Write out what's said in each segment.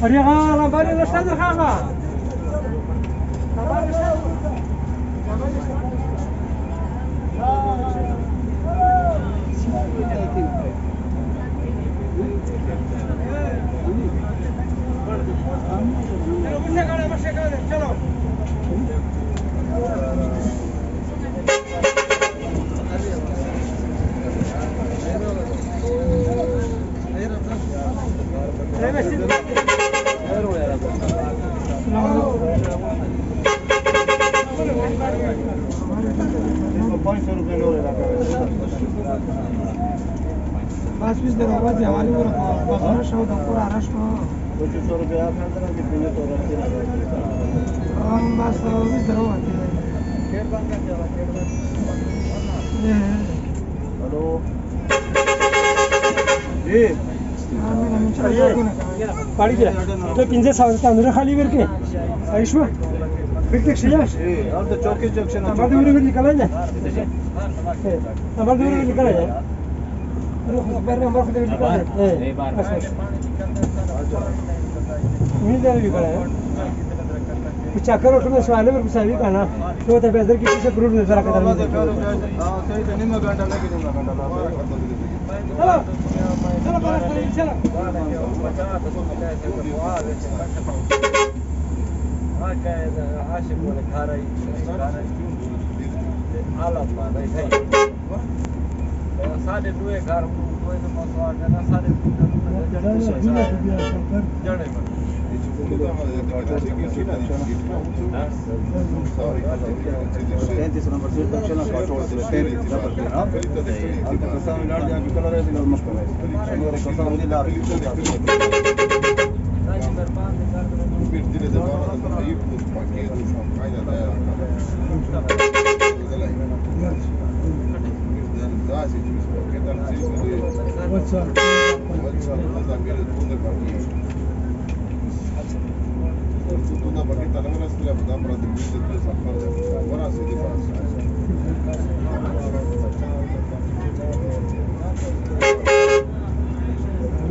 好滴啊，老板，你来车子看看。पाँच सौ रुपये लो बस बीस दिन बाद हमारी पूरा बाजार शो था पूरा रश हो पच्चीस सौ रुपये आप खाते ना कितने तो रखते हम बस बीस दिन होते हैं हेलो जी पाड़ी दिया तो पिंजे सावन का अंदर खाली करके आयुष्मा जी अब तो चौकी चौक से ना हमारे दूर में निकला जाए हमारे दूर में निकला जाए अरे खबर नंबर को निकला जाए बस बस मिल जाने भी करा कुछ चक्कर उठने में सवाल है मेरे को सही कहना तो तो बेहतर किसी से प्रूफ नहीं जरा कदर हाँ नहीं सही तो निम्न घंटा लगे निम्न घंटा चलो चलो बाहर चलो साढ़े दुए घर दुए तो मसवा देना साढ़े जड़े में तैंतीस नंबर सीट तक चला काटो तैंतीस नंबर पे ना अब तो सामने लड़ जाए Bir dile de bağladım. Daha seçimiz.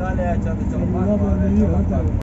你老婆没？